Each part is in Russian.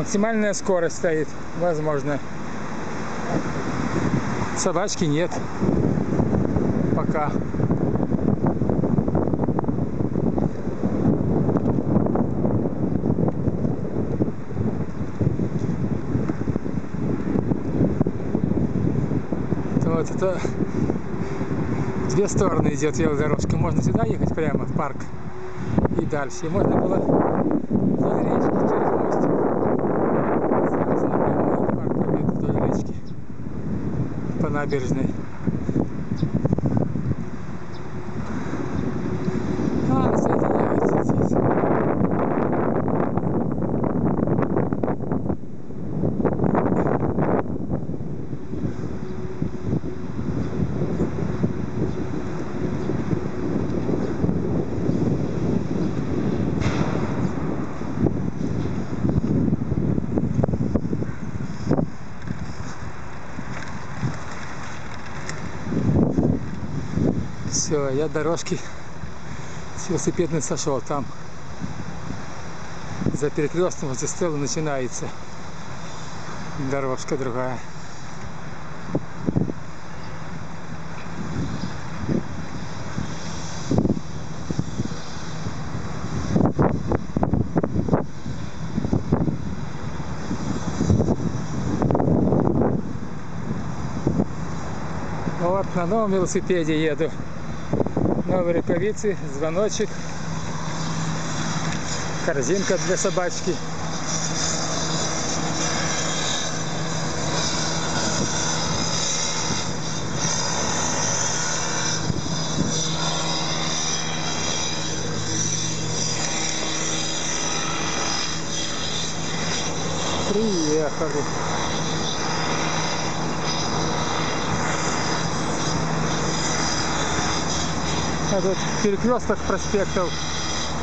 максимальная скорость стоит, возможно. Собачки нет. Пока. Вот это две стороны идет велодорожка. Можно сюда ехать прямо в парк и дальше. И можно было вдоль речки через мостик. Парк Победы вдоль речки по набережной. Все, я дорожки с велосипедной сошел. Там за перекрестком возле стелы начинается дорожка другая. Вот на новом велосипеде еду. Новые рукавицы, звоночек, корзинка для собачки. Приехали. Этот перекресток проспектов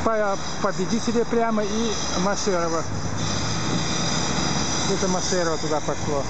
По- Победителя прямо и Машерова. Это Машерова туда пошло.